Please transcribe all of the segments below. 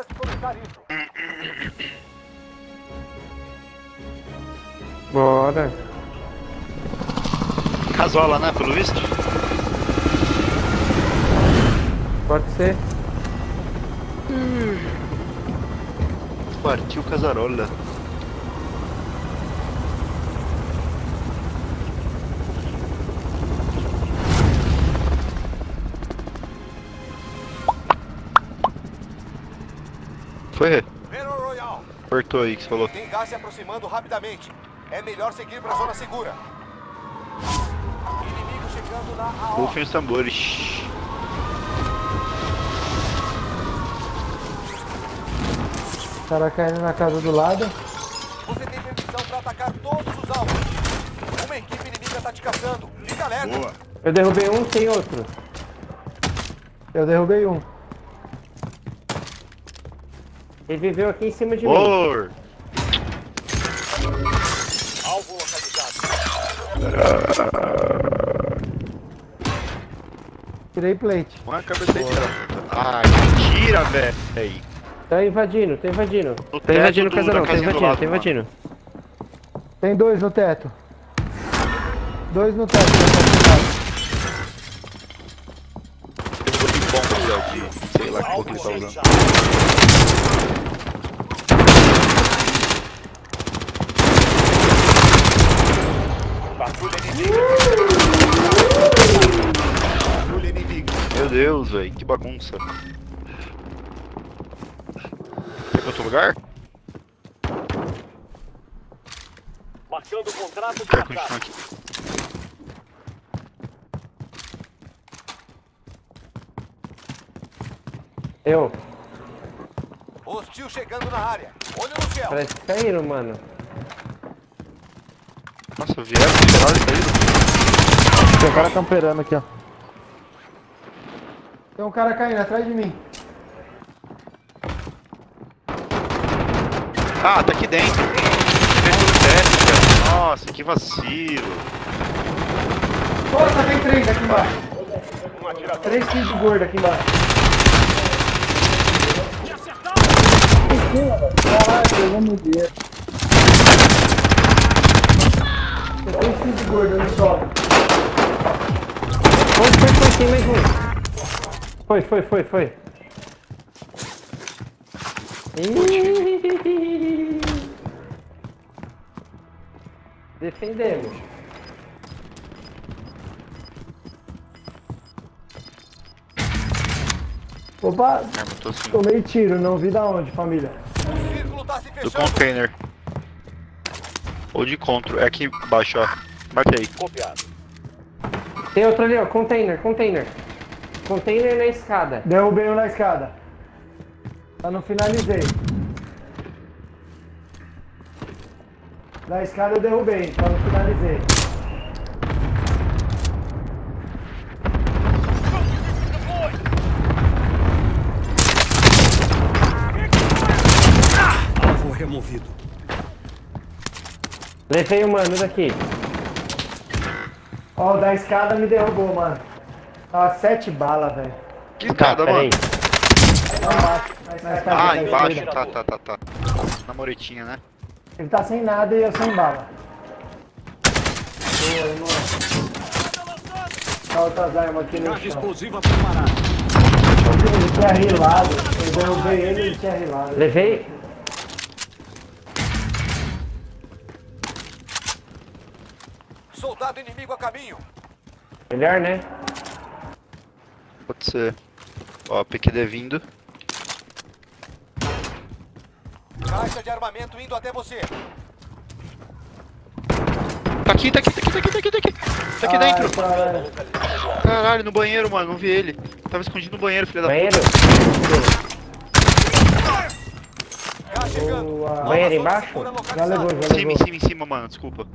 para desconectar isso. Bora. Casola, né? Pelo visto? Pode ser. Hum. Partiu Casarola. Foi? Cortou aí que você falou. Tem gás se aproximando rapidamente. É melhor seguir para a zona segura. Inimigo chegando na AO. Rufem os tambores. O cara caindo na casa do lado. Você tem permissão para atacar todos os alvos. Uma equipe inimiga está te caçando. Fica alerta. Boa. Eu derrubei um, tem outro. Eu derrubei um. Ele viveu aqui em cima de mim. Por! Alvo localizado. Tirei plate. Põe a cabeça aí, tira. Ai, mentira, velho. Tá invadindo, tá invadindo. Tá invadindo o casarão, tá invadindo, lado, tá invadindo. Tem dois no teto. Dois no teto. Eu vou de bomba de sei lá que pouco ele tá usando. Patrulha inimiga. Patrulha inimiga. Meu Deus, velho, que bagunça. Tem outro lugar? Marcando o contrato de aqui? Eu. Hostil chegando na área. Olho no céu. Parece que caíram, mano. Nossa, vieram, vieram e caíram. Tem um cara camperando aqui, ó. Tem um cara caindo atrás de mim. Ah, tá aqui dentro. Cara. Nossa, que vacilo. Nossa, tem três aqui embaixo. Três kills de gordo aqui embaixo. Caralho, eu vou morrer. Tem três kills de gordo no solo. Foi, foi, foi, tem mais um. Foi, foi, foi, foi. Defendemos. Opa, assim. tomei tiro, não vi da onde, família. O círculo tá se Do container. Ou de contro. É aqui embaixo, ó. Marquei. Copiado. Tem outro ali, ó. Container, container. Container na escada. Derrubei um na escada. Tá não finalizei. Na escada eu derrubei, só não finalizei. Alvo removido. Levei o mano daqui. Ó, o da escada me derrubou, mano. Tava sete balas, velho. Que Tá, escada, mano. embaixo. Na escada Ah, embaixo. Tá, tá, tá, tá. Na moretinha, né? Ele tá sem nada e eu sem bala. Olha outras armas aqui no chão. explosiva preparada. Ele tinha rilado. Eu derrubei ele e ele tinha rilado. Levei. Soldado inimigo a caminho. Melhor, né? Pode ser. Ó, PQD vindo. Caixa de armamento indo até você. Tá aqui, tá aqui, tá aqui, tá aqui, tá aqui, tá aqui. Tá aqui Ai, dentro. caralho. Caralho, no banheiro, mano. Não vi ele. Tava escondido no banheiro, filho da Banheiro. Gás chegando. Boa. Nova Banheiro embaixo? Já levou, já puta. Em cima, em levou. cima, em cima, mano. Desculpa.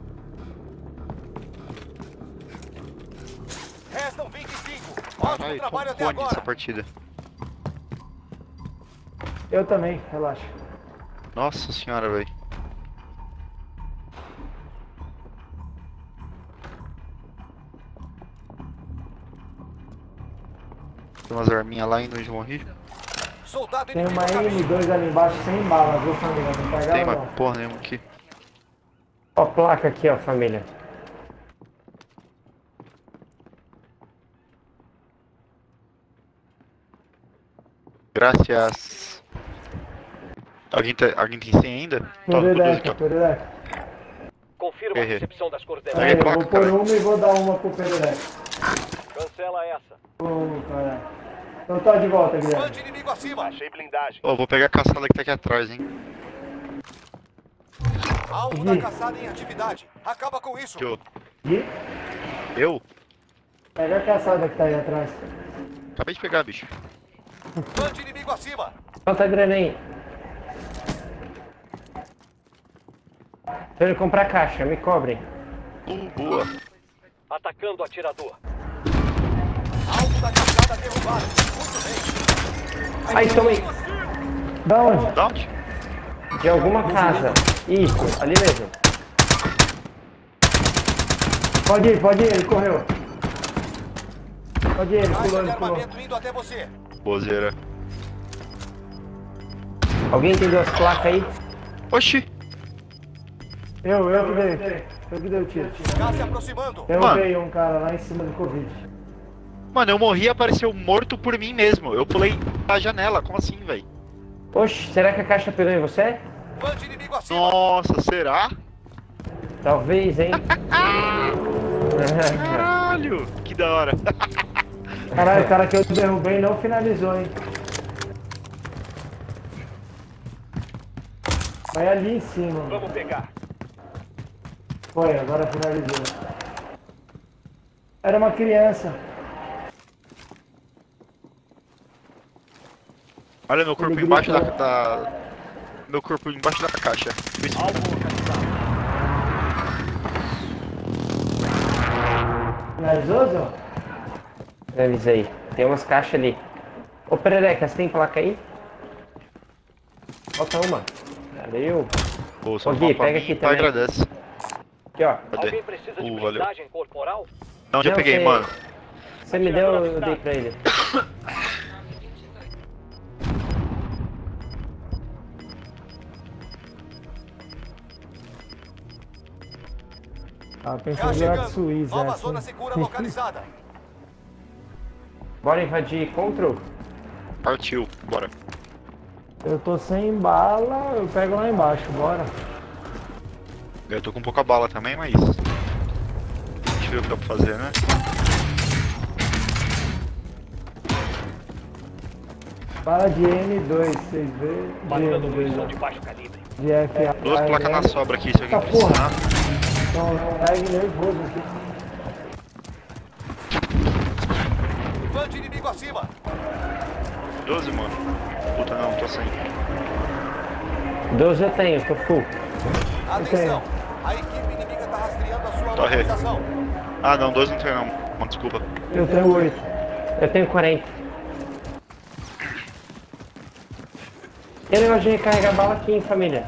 Caralho, tô trabalho um até cone nessa agora. partida. Eu também, relaxa. Nossa senhora, velho. Tem umas arminhas lá indo onde morri. Soldado Tem uma a caminho. M2 ali embaixo sem bala, viu família? Não Tem pegaram uma não. porra nenhuma aqui. Ó, placa aqui, ó, família. Graças. Alguém, tá, alguém tem 100 ainda? Aqui, Perereca, ó. perereca. Confirma a Errei. recepção das coordenadas. Aí, eu placa, vou pôr cara. uma e vou dar uma pro perereca. Cancela essa. Ô, caralho. Então tá de volta, Guilherme. Inimigo acima. Achei blindagem. Ó, vou pegar a caçada que tá aqui atrás, hein. Alvo da caçada em atividade. Acaba com isso. Ó. Gui, Eu? pega a caçada que tá aí atrás. Acabei de pegar, bicho. Bande inimigo acima. Quanta grana aí? Tô indo comprar caixa, me cobrem. Boa. Atacando o atirador. Alvo da caçada derrubado. Muito bem. Aí, tomei. Da onde? Da onde? De alguma casa. Isso, ali mesmo. Pode ir, pode ir, ele correu. Pode ir, ele pulou, ele pulou. armamento indo até você. Bozeira. Alguém tem duas placas aí? Oxi. Eu, eu que dei. Eu que dei o tiro. Gás se aproximando. Derrubei um cara lá em cima do Covid. Mano, eu morri e apareceu morto por mim mesmo. Eu pulei da janela. Como assim, velho? Oxe, será que a caixa pegou em você? Bande inimigo acima. Nossa, será? Talvez, hein? Caralho, que da hora. Caralho, o cara que eu derrubei não finalizou, hein. Vai ali em cima. Vamos pegar. Foi, agora finalizou. Era uma criança. Olha meu corpo Ele embaixo da, da- Meu corpo embaixo da caixa. Isso. Alvo Zé? Avisei. Tem umas caixas ali. Ô, Perereca, você tem placa aí? Falta uma. Valeu. Pô, só Ô, Gui, pega aqui também. agradece. Aqui, ó. Cadê? Alguém precisa de Uh, valeu. blindagem corporal? Não, já Não, peguei, sei. mano. Você me deu, eu dei pra ele. Ah, pensei que era. Suíça. Nova essa, zona hein? segura localizada. Bora invadir control? Partiu, bora. Eu tô sem bala, eu pego lá embaixo, bora. Eu tô com pouca bala também, mas. Deixa eu ver o que dá pra fazer, né? Bala de M2, vocês vê. Marcando De, munição de, de baixo calibre. de FA. Duas placas na sobra aqui, se alguém precisar. Então, tag nervoso aqui. Inimigo acima. 12, mano. Puta, não, tô sem. 12 eu tenho, tô full. Atenção. A equipe inimiga tá rastreando a sua Torre. localização. Ah, não, 12 não tem não. Mano, desculpa. Eu tenho 8. Eu tenho 40. Tem negócio de recarregar bala aqui, hein, família.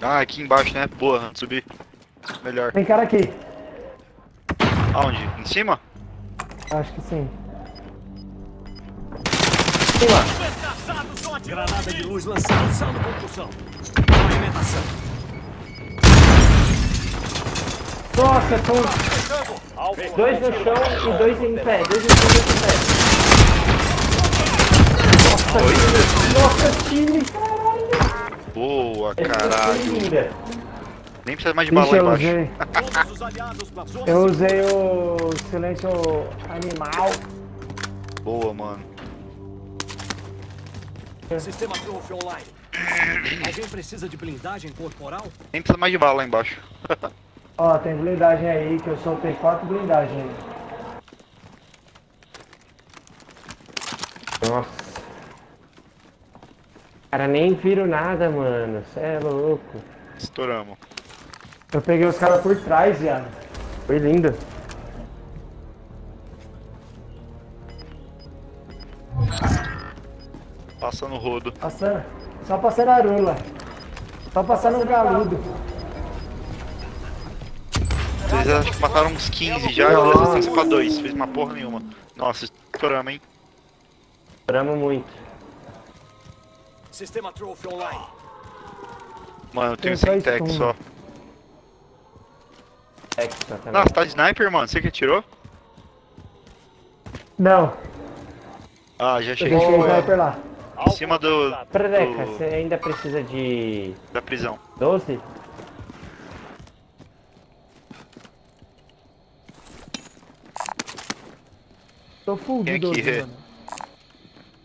Ah, aqui embaixo, né? Boa, subir. Melhor. Tem cara aqui. Aonde? Em cima? Acho que sim. Granada de luz lançada. Saldo concussão. Movimentação. Nossa. Alvo dois no chão e dois em pé. Dois no chão e dois em pé. Nossa, time, caralho. Boa, Esse foi caralho. Nem precisa mais de bala Ixi, lá eu embaixo. usei. Todos os aliados pra zona Eu usei o silêncio animal. Boa, mano. Sistema Trophy online. Alguém precisa de blindagem corporal? Nem precisa mais de bala lá embaixo. Ó, tem blindagem aí, que eu soltei quatro blindagens aí. Nossa. Cara, nem viram nada, mano. Cê é louco. Estouramos. Eu peguei os caras por trás, viado. Foi lindo. Passando o rodo. Passando. Só passando a rula. Só passando o galudo. Vocês acho que mataram uns 15 já e eu dei assistência pra dois. Fez uma porra nenhuma. Nossa, estouramos, hein? Esperamos muito. Sistema Trophy online. Mano, eu tenho Tem só 100 tech só. Extra também. Nossa, tá de sniper, mano? Você que atirou? Não, Ah, já eu cheguei. deixei o sniper lá. Em cima do, Predeca, do- você ainda precisa de da prisão. 12? Tô full de aqui, 12, Rê? mano.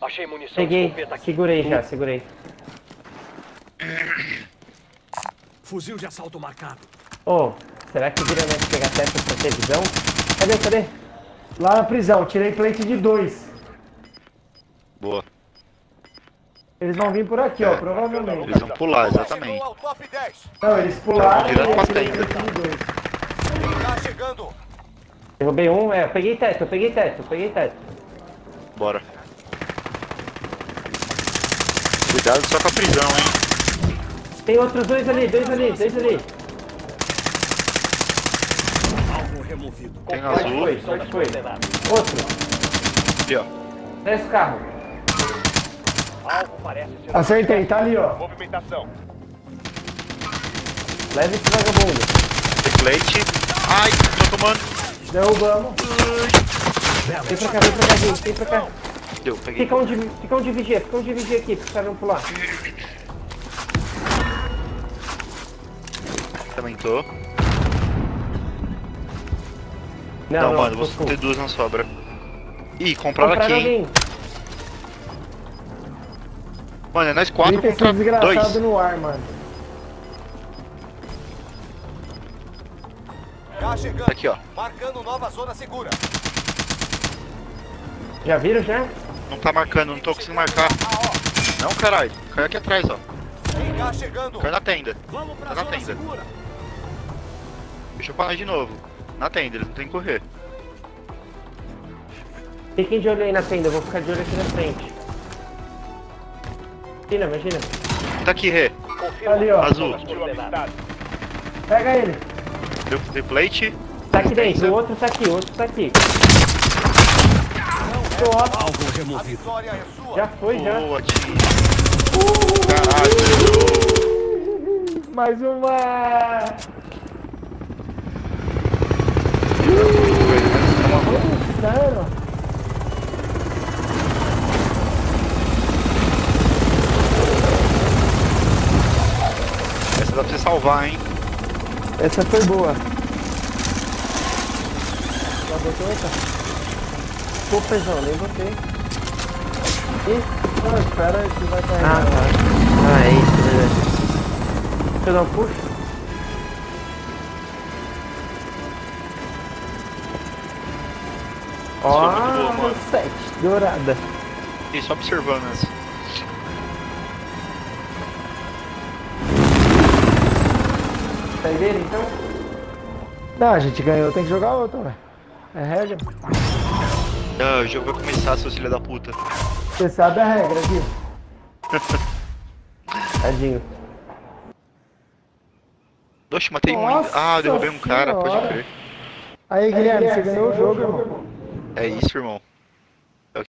Achei munição Peguei, segurei já, segurei. Fuzil de assalto marcado. Ô, será que vira nós pegar testa pra ter visão? Cadê, cadê? Lá na prisão, tirei plate de 2. Boa. Eles vão vir por aqui, ó, provavelmente. Eles vão pular, exatamente. ao top 10. Não, eles pularam e 2. Tá chegando. Derrubei um, é, eu peguei teto, eu peguei teto, eu peguei teto. Bora. Cuidado só com a prisão, hein? Tem outros dois ali, dois ali, dois ali. Alvo removido. Tem azul. foi, sorte foi. Outro, Aqui, ó. desce o carro. Alvo parece ser Acertei, tá ali, ó. Movimentação. Leva esse vagabundo. Plate. Ai, tô tomando. Derrubamos. Vem pra cá, vem pra cá, gente, vem pra cá. Deu, peguei. Fica um de, fica um de vigia, fica um de vigia aqui, caras não pular. Também tô. Não, Não, não, mano, vou ter duas na sobra. Ih, compraram Compraram aqui, hein? alguém. Mano, é nós quatro contra desgraçado dois. no ar, mano. Já chegando. Aqui, ó. Marcando nova zona segura. Já viram já? Não tá marcando, não tô conseguindo marcar. Não, caralho. Caiu aqui atrás, ó. Chegando. Caiu na tenda. Vamos pra Tá na zona tenda. segura. Deixa eu parar de novo. Na tenda, eles não tem que correr. Fiquem de olho aí na tenda, eu vou ficar de olho aqui na frente. Imagina, imagina. Tá aqui, Rê. Confirma Ali, ó. Azul. Pega ele. Deu, deu plate. Tá aqui dentro, o outro tá aqui, o outro tá aqui. Alvo A removido. é. Já foi, já. Boa, time. Caralho. Mais uma. Sério? Dá pra você salvar, hein? Essa foi boa. Já botou outra? Pô, feijão, nem botei. Não, espera que vai Ah, carregar. tá. Ah, é isso, beleza. Deixa eu dar um puxo. boa, Ó, mano. sete, dourada. E só observando essa. Sai dele, então? Não, a gente ganhou, tem que jogar outra, velho. É regra. Ah, o jogo vai começar, seus filha da puta. Você sabe a regra aqui. Tadinho. Oxe, matei Nossa muito. Ah, derrubei um cara, pode senhora. crer. Aí, Guilherme, você ganhou o jogo, irmão. É isso, irmão.